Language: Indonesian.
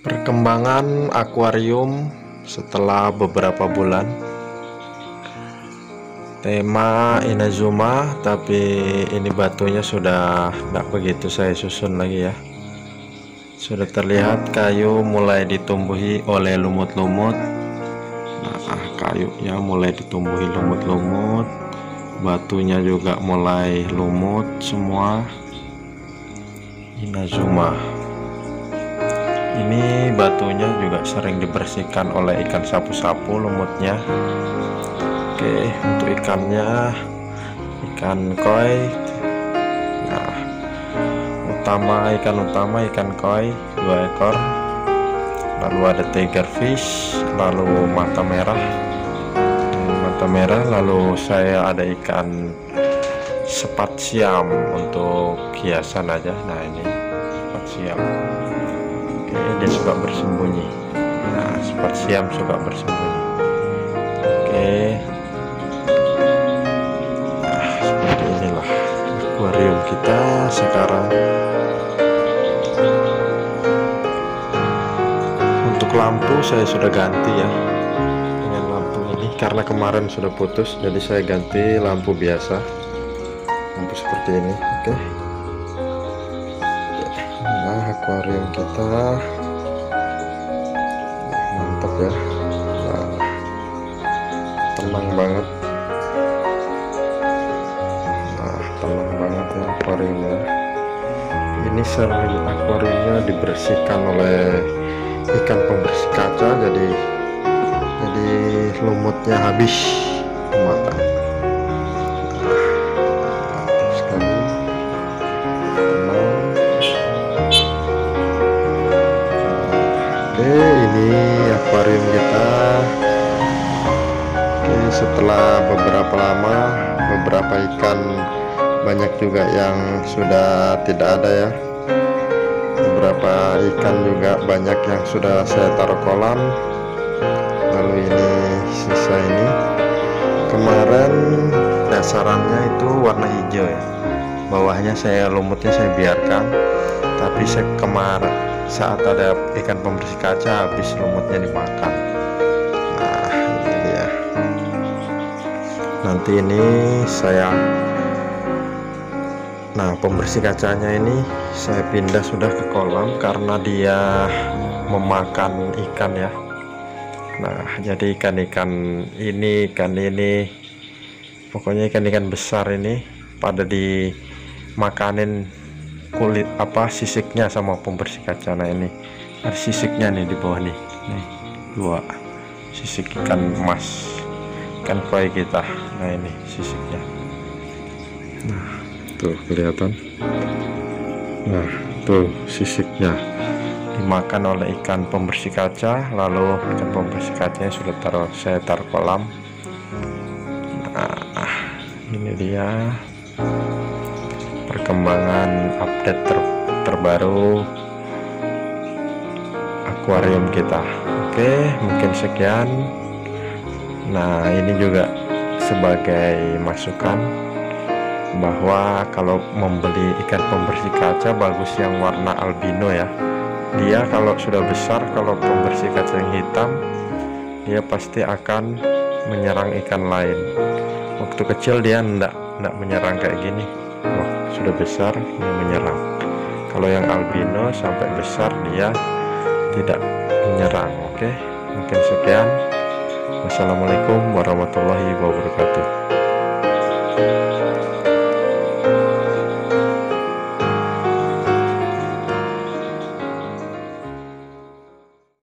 Perkembangan akuarium setelah beberapa bulan. Tema Inazuma tapi ini batunya sudah tidak begitu saya susun lagi ya. Sudah terlihat kayu mulai ditumbuhi oleh lumut-lumut. Nah kayunya mulai ditumbuhi lumut-lumut. Batunya juga mulai lumut semua. Inazuma ini batunya juga sering dibersihkan oleh ikan sapu-sapu lumutnya. Oke untuk ikannya ikan koi. Nah utama ikan utama ikan koi dua ekor. Lalu ada tiger fish lalu mata merah. Mata merah lalu saya ada ikan sepat siam untuk hiasan aja. Nah ini sepat siam oke dia suka bersembunyi. Nah seperti siam suka bersembunyi. Oke. Nah seperti inilah akuarium kita sekarang. Untuk lampu saya sudah ganti ya dengan lampu ini. Karena kemarin sudah putus jadi saya ganti lampu biasa. Lampu seperti ini oke akuarium kita. Mantap ya. Nah, tenang banget. Nah tenang banget ya akuariumnya. Ini sering akuariumnya dibersihkan oleh ikan pembersih kaca jadi jadi lumutnya habis makan Oke ini akuarium kita. Oke setelah beberapa lama beberapa ikan banyak juga yang sudah tidak ada ya. Beberapa ikan juga banyak yang sudah saya taruh kolam. Lalu ini sisa ini. Kemarin dasarannya itu warna hijau ya. Bawahnya saya lumutnya saya biarkan. Tapi saya kemarin saat ada ikan pembersih kaca habis lumutnya dimakan. Nah ini dia nanti ini saya nah pembersih kacanya ini saya pindah sudah ke kolam karena dia memakan ikan ya. Nah jadi ikan-ikan ini ikan ini pokoknya ikan-ikan besar ini pada dimakanin kulit apa sisiknya sama pembersih kaca nah ini. Ada sisiknya nih di bawah nih. Nih dua. Sisik ikan emas. Ikan koi kita. Nah ini sisiknya. Nah tuh kelihatan? Nah tuh sisiknya. Dimakan oleh ikan pembersih kaca lalu ikan pembersih kacanya sudah taruh saya taruh kolam. Nah ini dia perkembangan update ter terbaru akuarium kita. Oke mungkin sekian. Nah ini juga sebagai masukan bahwa kalau membeli ikan pembersih kaca bagus yang warna albino ya. Dia kalau sudah besar kalau pembersih kaca yang hitam dia pasti akan menyerang ikan lain. Waktu kecil dia enggak enggak menyerang kayak gini Wah, sudah besar dia menyerang. Kalau yang albino sampai besar dia tidak menyerang oke? Mungkin sekian. Wassalamualaikum warahmatullahi wabarakatuh